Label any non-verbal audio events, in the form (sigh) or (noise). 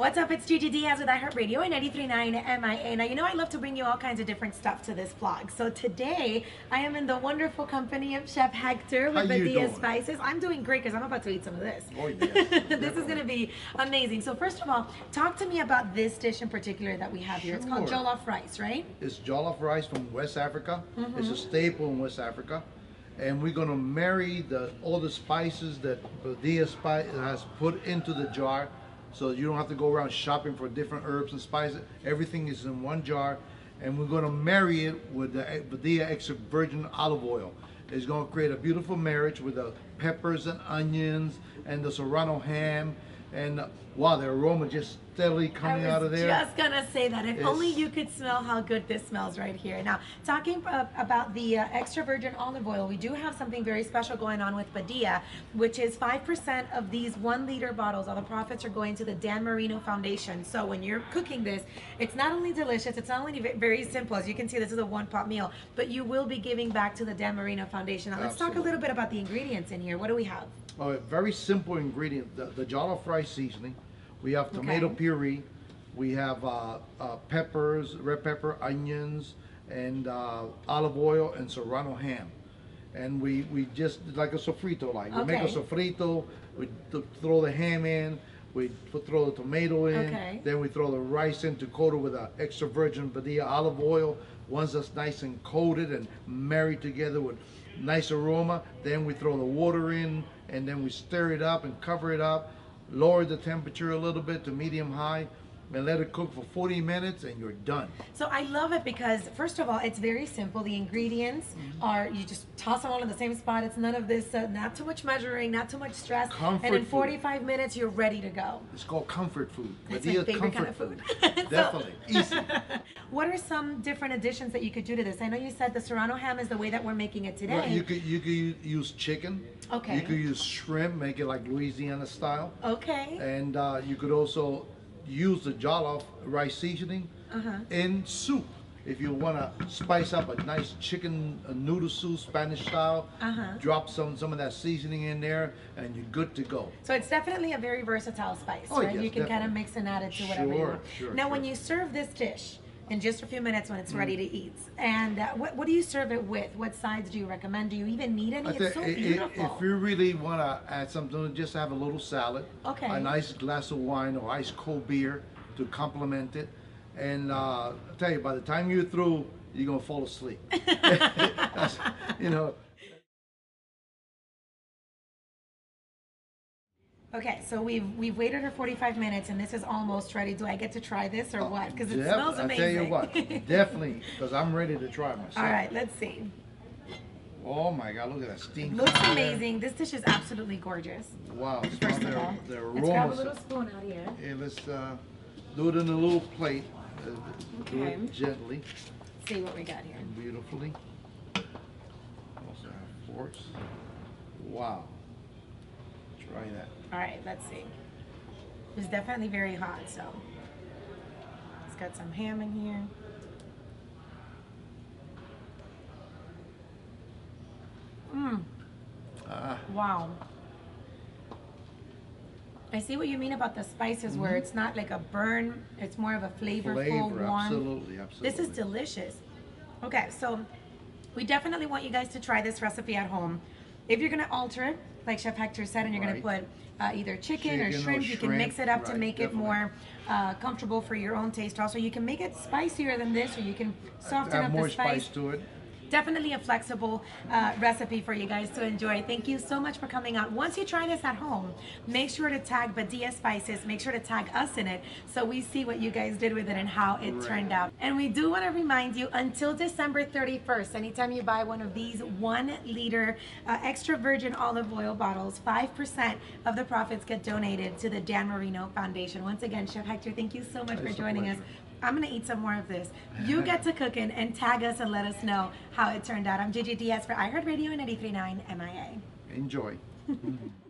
What's up? It's Gigi Diaz with iHeartRadio and 93.9 MIA. Now, you know I love to bring you all kinds of different stuff to this vlog. So today, I am in the wonderful company of Chef Hector with Badia? Spices. I'm doing great because I'm about to eat some of this. Oh, yes, (laughs) this is going to be amazing. So first of all, talk to me about this dish in particular that we have here. It's called Sure. jollof rice, right? It's jollof rice from West Africa. Mm-hmm. It's a staple in West Africa. And we're gonna marry the all the spices that Badia Spice has put into the jar, so you don't have to go around shopping for different herbs and spices. Everything is in one jar, and we're gonna marry it with the Badia extra virgin olive oil. It's gonna create a beautiful marriage with the peppers and onions and the serrano ham, and wow, the aroma just steadily coming out of there. I was just gonna say that. If It's- only you could smell how good this smells right here. Now, talking about the uh, extra virgin olive oil, we do have something very special going on with Badia, which is 5% of these one liter bottles. All the profits are going to the Dan Marino Foundation. So when you're cooking this, it's not only delicious, it's not only very simple. As you can see, this is a one pot meal, but you will be giving back to the Dan Marino Foundation. Now, let's talk a little bit about the ingredients in here. What do we have? Oh, a very simple ingredient. The, the jollof rice seasoning. We have tomato Okay. puree. We have uh, uh, peppers, red pepper, onions, and uh, olive oil and serrano ham. And we, we just like a sofrito, like we make a sofrito. We th- throw the ham in. We put, throw the tomato in. Okay. Then we throw the rice in to coat it with a extra virgin Badia olive oil. Once that's nice and coated and married together with nice aroma, then we throw the water in and then we stir it up and cover it up. Lower the temperature a little bit to medium high and let it cook for 40 minutes and you're done. So I love it because first of all, it's very simple. The ingredients Mm-hmm. are you just toss them all in the same spot. It's none of this, uh, not too much measuring, not too much stress. Comfort and in food. 45 minutes, you're ready to go. It's called comfort food. That's my favorite kind of food. (laughs) (laughs) So- Definitely. Easy. (laughs) What are some different additions that you could do to this? I know you said the serrano ham is the way that we're making it today. Well, you could you could use chicken. Okay. You could use shrimp, make it like Louisiana style. okay. And uh, you could also use the jollof rice seasoning Uh-huh. in soup. If you want to spice up a nice chicken uh, noodle soup, Spanish style, Uh-huh. drop some some of that seasoning in there, and you're good to go. So it's definitely a very versatile spice, Oh, right? yes, you can kind of mix and add it to whatever you want. sure, now, when you serve this dish in just a few minutes when it's ready Mm-hmm. to eat, and uh, what, what do you serve it with? What sides do you recommend? Do you even need any? It's so i- i- beautiful. if you really want to add something, just have a little salad, Okay. a nice glass of wine or ice cold beer to complement it. And uh, I tell you, by the time you're through, you're gonna fall asleep. (laughs) You know. Okay, so we've we've waited for 45 minutes, and this is almost ready. Do I get to try this or what? Because it Def- smells I amazing. tell you what, (laughs) definitely, because I'm ready to try myself. All right, let's see. Oh my God, look at that steam. Looks coming there. amazing. This dish is absolutely gorgeous. Wow, First smell of all, the let's grab a little spoon out here. Hey, let's uh, do it in a little plate. Uh, Do Okay. it gently See what we got here. and beautifully. Also have forks. Wow. Try that. All right, let's see. It's definitely very hot, so it's got some ham in here. Mmm, Ah, wow. I see what you mean about the spices where it's not like a burn, it's more of a flavorful, Mm-hmm. flavor, warm. absolutely, absolutely. This is delicious. Okay, so we definitely want you guys to try this recipe at home. If you're gonna alter it, like Chef Hector said, and you're gonna Right. put uh, either chicken, or Chicken or shrimp, you can mix it shrimp, up to right, make it definitely. more uh, comfortable for your own taste. Also, you can make it spicier than this, or you can soften Add up more the spice. spice to it. Definitely a flexible uh, recipe for you guys to enjoy. Thank you so much for coming out. Once you try this at home, make sure to tag Badia Spices. Make sure to tag us in it so we see what you guys did with it and how it Right. turned out. And we do want to remind you until December 31st, anytime you buy one of these one liter uh, extra virgin olive oil bottles, 5% of the profits get donated to the Dan Marino Foundation. Once again, Chef Hector, thank you so much for It's joining us. I'm gonna eat some more of this. You get to cooking and tag us and let us know how it turned out. I'm Gigi Diaz for iHeartRadio and 93.9 MIA. Enjoy. (laughs)